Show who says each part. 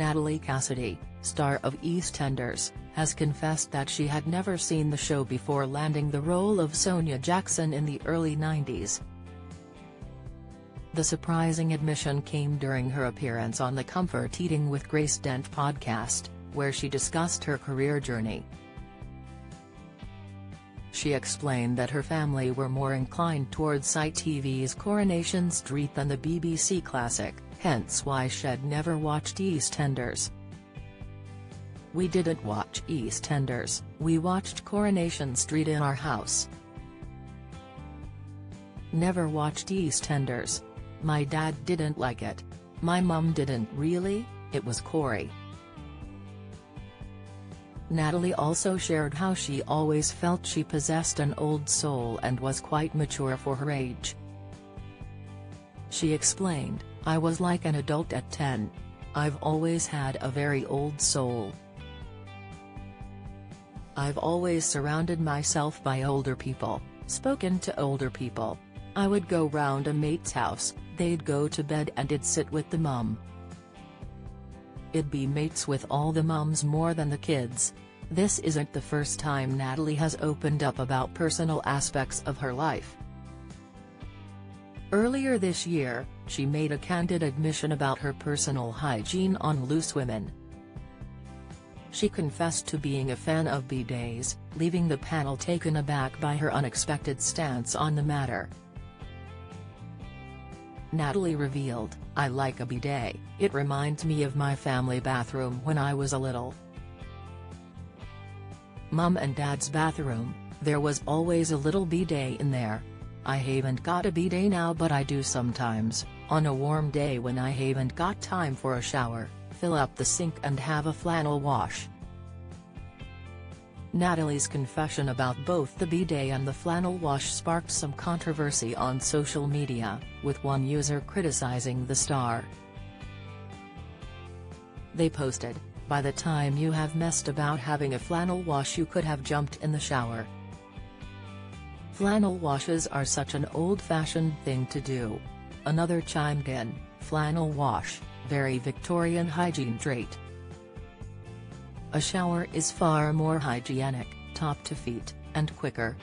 Speaker 1: Natalie Cassidy, star of EastEnders, has confessed that she had never seen the show before landing the role of Sonia Jackson in the early 90s. The surprising admission came during her appearance on the Comfort Eating with Grace Dent podcast, where she discussed her career journey. She explained that her family were more inclined towards ITV's Coronation Street than the BBC classic, hence why she'd never watched EastEnders. We didn't watch EastEnders, we watched Coronation Street in our house. Never watched EastEnders. My dad didn't like it. My mum didn't really, it was Corrie. Natalie also shared how she always felt she possessed an old soul and was quite mature for her age. She explained, I was like an adult at 10. I've always had a very old soul. I've always surrounded myself by older people, spoken to older people. I would go round a mate's house, they'd go to bed and I'd sit with the mum. It'd be mates with all the mums more than the kids. This isn't the first time Natalie has opened up about personal aspects of her life. Earlier this year, she made a candid admission about her personal hygiene on Loose Women. She confessed to being a fan of bidets, leaving the panel taken aback by her unexpected stance on the matter. Natalie revealed, I like a bidet, it reminds me of my family bathroom when I was a little. Mum and Dad's bathroom, there was always a little bidet in there. I haven't got a bidet now but I do sometimes, on a warm day when I haven't got time for a shower, fill up the sink and have a flannel wash. Natalie's confession about both the bidet and the flannel wash sparked some controversy on social media, with one user criticizing the star. They posted, by the time you have messed about having a flannel wash you could have jumped in the shower. Flannel washes are such an old-fashioned thing to do. Another chimed in, flannel wash, very Victorian hygiene trait. A shower is far more hygienic, top to feet, and quicker.